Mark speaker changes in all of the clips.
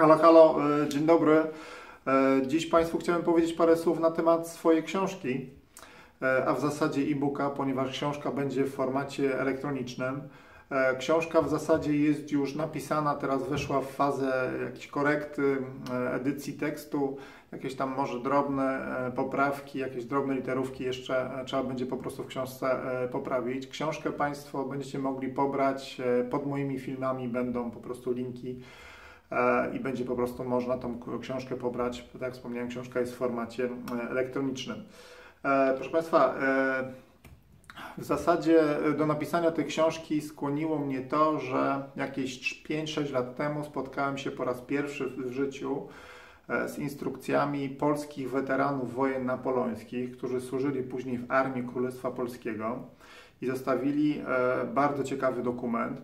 Speaker 1: Halo, halo, e, dzień dobry. E, dziś Państwu chciałem powiedzieć parę słów na temat swojej książki, e, a w zasadzie e-booka, ponieważ książka będzie w formacie elektronicznym. Książka w zasadzie jest już napisana, teraz weszła w fazę jakiejś korekty, edycji tekstu, jakieś tam może drobne poprawki, jakieś drobne literówki jeszcze trzeba będzie po prostu w książce poprawić. Książkę Państwo będziecie mogli pobrać, pod moimi filmami będą po prostu linki i będzie po prostu można tą książkę pobrać. Tak jak wspomniałem, książka jest w formacie e, elektronicznym. E, proszę Państwa, w zasadzie do napisania tej książki skłoniło mnie to, że jakieś 5-6 lat temu spotkałem się po raz pierwszy w życiu z instrukcjami polskich weteranów wojen napoleońskich, którzy służyli później w Armii Królestwa Polskiego i zostawili bardzo ciekawy dokument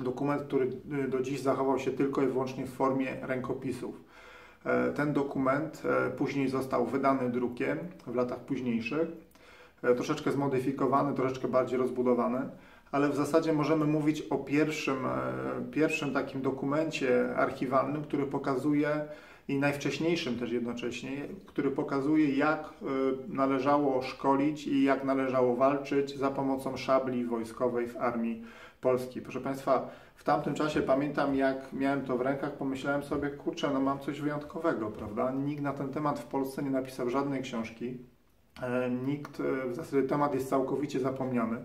Speaker 1: dokument, który y, do dziś zachował się tylko i wyłącznie w formie rękopisów. E, ten dokument e, później został wydany drukiem w latach późniejszych, e, troszeczkę zmodyfikowany, troszeczkę bardziej rozbudowany, ale w zasadzie możemy mówić o pierwszym, pierwszym takim dokumencie archiwalnym, który pokazuje i najwcześniejszym też jednocześnie, który pokazuje, jak należało szkolić i jak należało walczyć za pomocą szabli wojskowej w armii Polski. Proszę Państwa, w tamtym czasie pamiętam, jak miałem to w rękach, pomyślałem sobie, kurczę, no mam coś wyjątkowego, prawda? Nikt na ten temat w Polsce nie napisał żadnej książki. E, nikt, e, w zasadzie temat jest całkowicie zapomniany.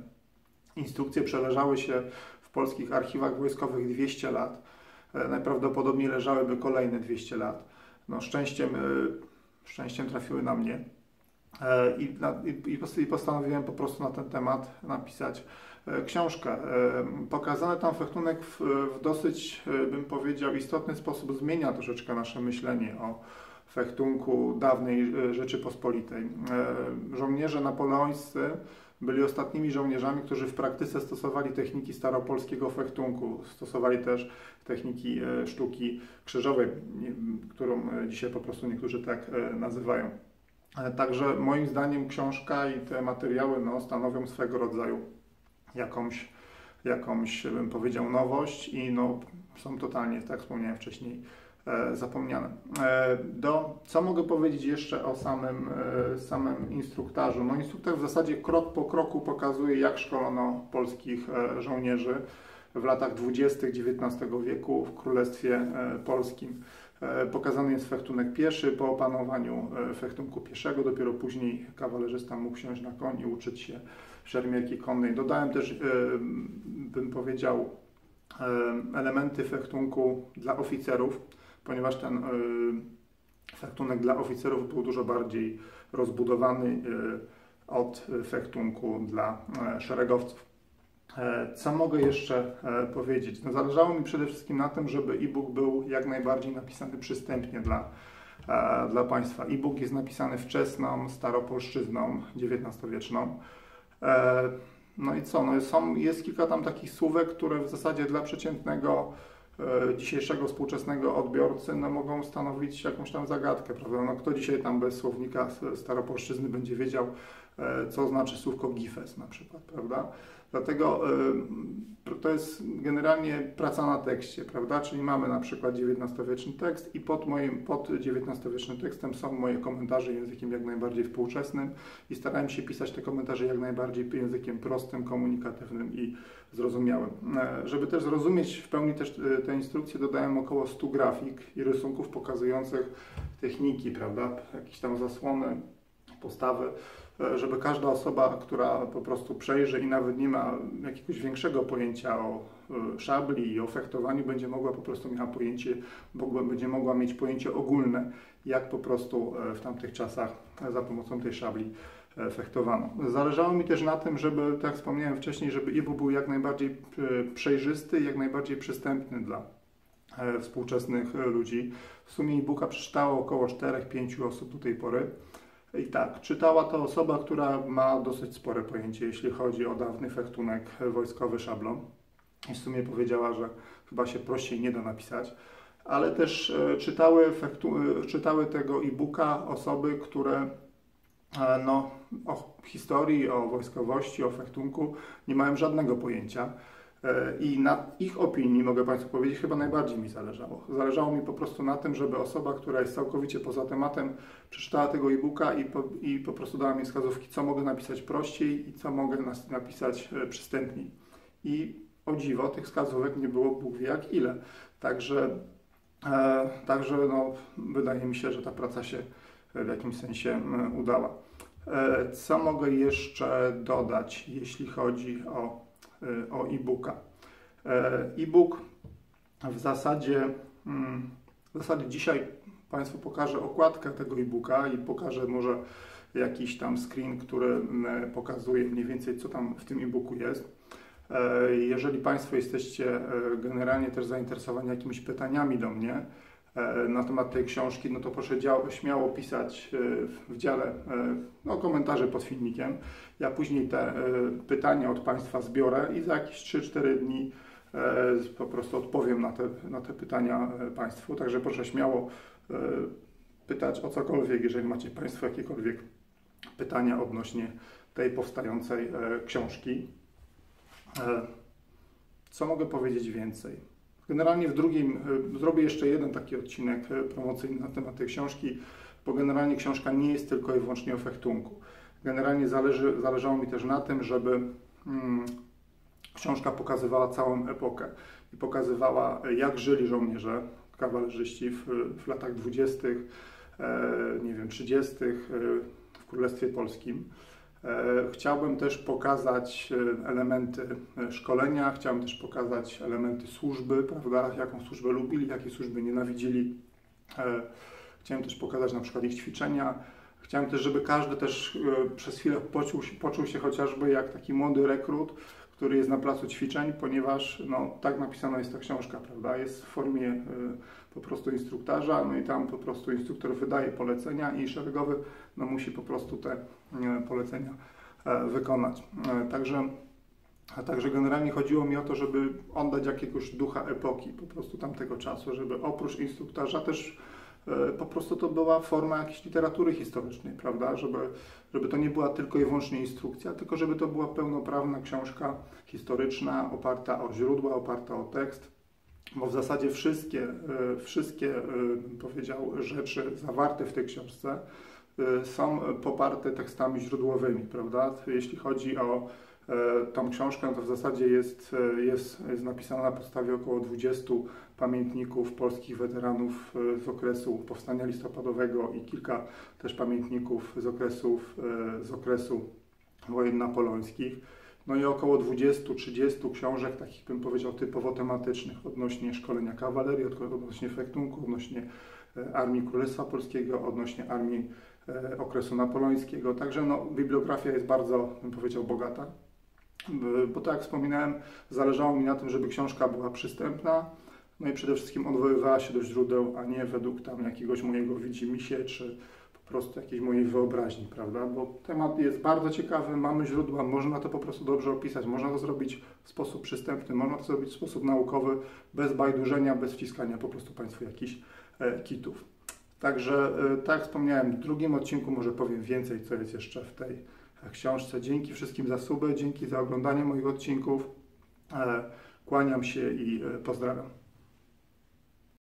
Speaker 1: Instrukcje przeleżały się w polskich archiwach wojskowych 200 lat. E, najprawdopodobniej leżałyby kolejne 200 lat. No, szczęściem, szczęściem trafiły na mnie. I, i, I postanowiłem po prostu na ten temat napisać E, książkę. E, pokazany tam fechtunek w, w dosyć, e, bym powiedział, istotny sposób zmienia troszeczkę nasze myślenie o fechtunku dawnej Rzeczypospolitej. Żołnierze napoleońscy byli ostatnimi żołnierzami, którzy w praktyce stosowali techniki staropolskiego fechtunku, stosowali też techniki sztuki krzyżowej, którą dzisiaj po prostu niektórzy tak nazywają. Także moim zdaniem książka i te materiały no, stanowią swego rodzaju jakąś, jakąś bym powiedział, nowość i no, są totalnie, tak jak wspomniałem wcześniej, e, zapomniane. E, do, co mogę powiedzieć jeszcze o samym, e, samym instruktażu? No instruktor w zasadzie krok po kroku pokazuje, jak szkolono polskich żołnierzy w latach 20. XIX wieku w Królestwie Polskim. Pokazany jest fechtunek pieszy po opanowaniu fechtunku pieszego, dopiero później kawalerzysta mógł wsiąść na koń i uczyć się szermierki konnej. Dodałem też, e, bym powiedział, e, elementy fechtunku dla oficerów, ponieważ ten e, fechtunek dla oficerów był dużo bardziej rozbudowany od fechtunku dla szeregowców. Co mogę jeszcze powiedzieć? No zależało mi przede wszystkim na tym, żeby e-book był jak najbardziej napisany przystępnie dla, dla Państwa. E-book jest napisany wczesną, staropolszczyzną XIX-wieczną. E, no i co? No są, jest kilka tam takich słówek, które w zasadzie dla przeciętnego e, dzisiejszego współczesnego odbiorcy no, mogą stanowić jakąś tam zagadkę, prawda? No, kto dzisiaj tam bez słownika staropolszczyzny będzie wiedział, e, co znaczy słówko gifes na przykład, prawda? Dlatego to jest generalnie praca na tekście, prawda? Czyli mamy na przykład XIX-wieczny tekst i pod moim, pod XIX-wiecznym tekstem są moje komentarze językiem jak najbardziej współczesnym i starałem się pisać te komentarze jak najbardziej językiem prostym, komunikatywnym i zrozumiałym. E, żeby też zrozumieć w pełni też e, te instrukcje, dodałem około 100 grafik i rysunków pokazujących techniki, prawda? Jakieś tam zasłony, postawy E, żeby każda osoba, która po prostu przejrzy i nawet nie ma jakiegoś większego pojęcia o e, szabli i o fechtowaniu, będzie mogła po prostu miała pojęcie, będzie mogła mieć pojęcie ogólne, jak po prostu e, w tamtych czasach za pomocą tej szabli fechtowano. Zależało mi też na tym, żeby, tak wspomniałem wcześniej, żeby e-book był jak najbardziej przejrzysty, jak najbardziej przystępny dla współczesnych ludzi. W sumie e-booka przeczytało około 4-5 osób do tej pory. I tak, czytała to osoba, która ma dosyć spore pojęcie, jeśli chodzi o dawny fechtunek wojskowy szablon. I w sumie powiedziała, że chyba się prościej nie da napisać. Ale też e, czytały, e, czytały tego e-booka osoby, które e, no, o historii, o wojskowości, o fechtunku nie mają żadnego pojęcia. I na ich opinii, mogę Państwu powiedzieć, chyba najbardziej mi zależało. Zależało mi po prostu na tym, żeby osoba, która jest całkowicie poza tematem, przeczytała tego e-booka i po, i po prostu dała mi wskazówki, co mogę napisać prościej i co mogę napisać przystępniej. I o dziwo, tych wskazówek nie było Bóg wie jak ile. Także, e, także no, wydaje mi się, że ta praca się w jakimś sensie udała. E, co mogę jeszcze dodać, jeśli chodzi o, e, o e-booka? E-book w zasadzie, mm, w zasadzie dzisiaj Państwu pokażę okładkę tego e-booka i pokażę może jakiś tam screen, który pokazuje mniej więcej, co tam w tym e-booku jest. E, jeżeli Państwo jesteście e, generalnie też zainteresowani jakimiś pytaniami do mnie e, na temat tej książki, no to proszę śmiało pisać w dziale no, komentarze pod filmikiem. Ja później te pytania od Państwa zbiorę i za jakieś 3-4 dni po prostu odpowiem na te, na te pytania Państwu. Także proszę śmiało pytać o cokolwiek, jeżeli macie Państwo jakiekolwiek pytania odnośnie tej powstającej książki. E, co mogę powiedzieć więcej? Generalnie w drugim e, zrobię jeszcze jeden taki odcinek e, promocyjny na temat tej książki, bo generalnie książka nie jest tylko i wyłącznie o fechtunku. Generalnie zależy, zależało mi też na tym, żeby hmm, książka pokazywała całą epokę i pokazywała, jak żyli żołnierze, kawalerzyści w, w latach dwudziestych, nie wiem, trzydziestych w Królestwie Polskim. E, chciałbym też pokazać e, elementy e, szkolenia, chciałbym też pokazać elementy służby, prawda, jaką służbę lubili, jakie służby nienawidzili. Chciałem też pokazać na przykład ich ćwiczenia. Chciałem też, żeby każdy też przez chwilę poczuł się, poczuł się chociażby jak taki młody rekrut, który jest na placu ćwiczeń, ponieważ no, tak napisana jest ta książka, prawda? Jest w formie y, po prostu instruktarza, no i tam po prostu instruktor wydaje polecenia i szeregowy no, musi po prostu te y, polecenia y, wykonać. Także, także generalnie chodziło mi o to, żeby oddać jakiegoś ducha epoki po prostu tamtego czasu, żeby oprócz instruktarza też po prostu to była forma jakiejś literatury historycznej, prawda? Żeby, żeby to nie była tylko i wyłącznie instrukcja, tylko żeby to była pełnoprawna książka historyczna, oparta o źródła, oparta o tekst, bo w zasadzie wszystkie, e, wszystkie e, powiedział, rzeczy zawarte w tej książce są poparte tekstami źródłowymi, prawda? Jeśli chodzi o E, tą książkę, to w zasadzie jest, e, jest, jest napisana na podstawie około 20 pamiętników polskich weteranów e, z okresu powstania listopadowego i kilka też pamiętników z, okresów, z okresu wojen napoleońskich. No i około 20-30 książek, takich bym powiedział typowo tematycznych, odnośnie szkolenia kawalerii, odnośnie fektunku, odnośnie Armii Królestwa Polskiego, odnośnie Armii okresu napoleońskiego. Także no, bibliografia jest bardzo, bym powiedział, bogata bo tak jak wspominałem, zależało mi na tym, żeby książka była przystępna, no i przede wszystkim odwoływała się do źródeł, a nie według tam jakiegoś mojego widzimisię, czy po prostu jakiejś mojej wyobraźni, prawda? Bo temat jest bardzo ciekawy, mamy źródła, można to po prostu dobrze opisać, można to zrobić w sposób przystępny, można to zrobić w sposób naukowy, bez bajdurzenia, bez wciskania po prostu Państwu jakichś e, kitów. Także, e, tak jak wspomniałem, w drugim odcinku może powiem więcej, co jest jeszcze w tej książce. Dzięki wszystkim za suby, dzięki za oglądanie moich odcinków. E, kłaniam się i e, pozdrawiam.